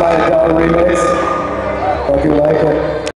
by Adele remix. Hope you like it.